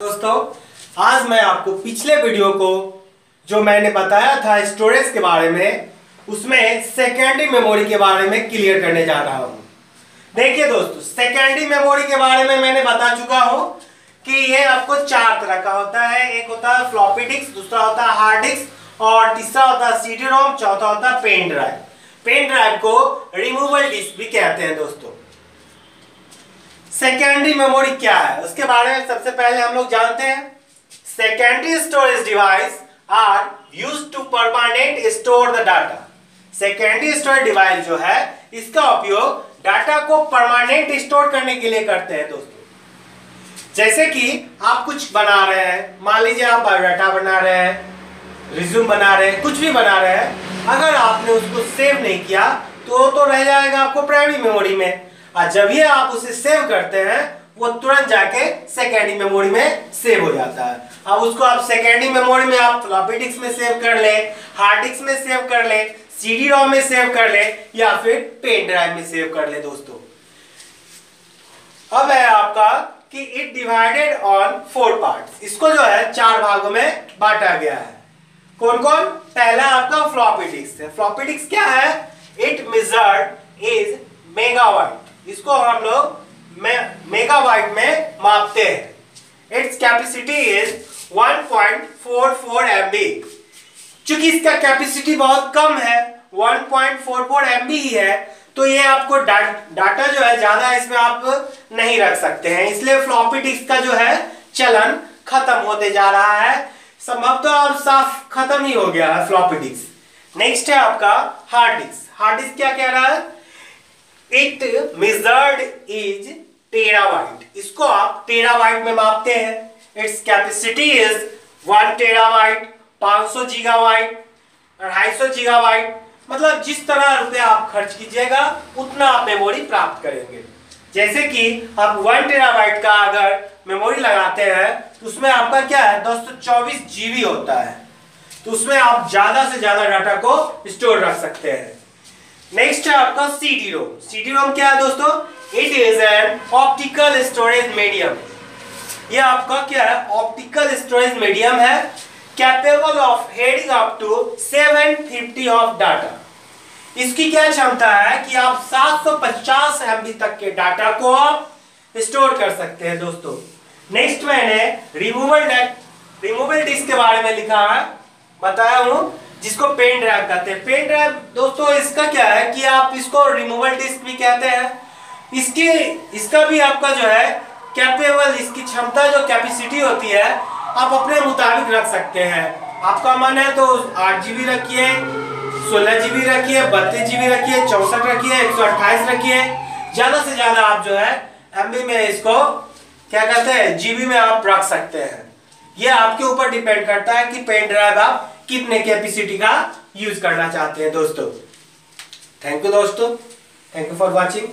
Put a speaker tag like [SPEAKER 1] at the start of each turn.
[SPEAKER 1] दोस्तों, आज मैं आपको पिछले वीडियो को जो मैंने बताया था स्टोरेज के बारे में, उसमें सेकेंडरी मेमोरी के बारे में क्लियर करने जा रहा हूँ। देखिए दोस्तों सेकेंडरी मेमोरी के बारे में मैंने बता चुका हूँ कि ये आपको चार तरह का होता है। एक होता है फ्लॉपी डिस्क दूसरा होता है हार्ड डिस्क और तीसरा होता है सीडी रोम चौथा होता है पेन ड्राइव पेन ड्राइव को रिमूवल डिस्क भी कहते हैं दोस्तों। सेकेंडरी मेमोरी क्या है? उसके बारे में सबसे पहले हम लोग जानते हैं। Secondary storage device are use to permanent store the data secondary storage device जो है, इसका उपयोग डाटा को परमानेंट स्टोर करने के लिए करते हैं दोस्तों। जैसे कि आप कुछ बना रहे हैं, मान लीजिए आप बायोडाटा बना रहे हैं रिज्यूम बना रहे हैं, कुछ भी बना रहे हैं, अगर आपने उसको सेव नहीं किया तो तो रह जाएगा आपको प्राइमरी मेमोरी में। और जब ये आप उसे सेव करते हैं, वो तुरंत जाके सेकेंडरी मेमोरी में सेव हो जाता है। अब उसको आप सेकेंडरी मेमोरी में आप फ्लॉपी डिस्क में सेव कर ले हार्ड डिस्क में सेव कर ले सीडी रॉम में सेव कर ले, या फिर पेन ड्राइव में सेव कर ले दोस्तों। अब है आपका कि it divided on four part इसको जो है, चार भागों में बांटा गया है। कौन कौन पहला आपका फ्लॉपी डिस्क है। फ्लॉपी डिस्क क्या है? इट मेजर्ड इज़ मेगावाइट इसको हम लोग मेगावाइट में मापते हैं। इट्स कैपेसिटी इज़ 1.44 एमबी चूँकि इसका कैपेसिटी बहुत कम है 1.44 एमबी ही है तो ये आपको डाटा जो है, ज़्यादा इसमें आप नहीं रख सकते हैं। इसलिए फ्लॉपी डिस्क का जो है, चलन खत्म होते जा रहा है। संभव तो अब साफ़ खत्म ही हो गया है फ्लॉपी डिस्क नेक्स्ट है आपका हार्ड डिस्क हार्ड डिस्क क्या कह रहा है? इट मेजर्ड इज़ टेराबाइट इसको आप टेराबाइट में मापते हैं। Its capacity is one terabyte 500 gigabyte अढ़ाई सौ गीगाबाइट मतलब जिस तरह रुपए आप खर्च कीजिएगा, उतना आप मेमोरी प्राप्त करेंगे। जैसे कि आप वन टेराबाइट का अगर मेमोरी लगाते हैं तो उसमें आपका क्या है? दोस्तों जीबी होता है। तो उसमें आप ज़्यादा से ज़्यादा डाटा को स्टोर रख सकते हैं। नेक्स्ट है आपका सीडी रोम सीडी रोम क्या है दोस्तों? It is an optical storage medium ये आपका क्या है? ऑप्टिकल स्टोरेज मीडियम है capable of heading up to 750 of data इसकी क्या क्षमता है कि आप 750 एमबी तक के डाटा को आप स्टोर कर सकते हैं दोस्तों। नेक्स्ट मैंने रिमूवल रिमूवल डिस्क के बारे में लिखा है, बताया हूँ। जिसको पेन ड्राइव कहते हैं। पेन ड्राइव, दोस्तों, इसका क्या है कि आप इसको रिमूवल डिस्क भी कहते हैं। इसकी, इसका भी आपका जो है कैपेबल इसकी क्षमता, जो कैपेसिटी होती है, आप अपने मुताबिक रख सकते हैं। आपका मन है तो आठ जीबी रखिए, सोलह जीबी रखिए, बत्तीस जीबी रखिए, चौसठ रखिए, एक सौ अट्ठाईस रखिए। ज़्यादा से ज़्यादा आप जो है एमबी में इसको, क्या कहते हैं जीबी में आप रख सकते हैं। ये आपके ऊपर डिपेंड करता है कि पेन ड्राइव आप कितने कैपेसिटी का यूज़ करना चाहते हैं दोस्तों? थैंक यू दोस्तों. Thank you for watching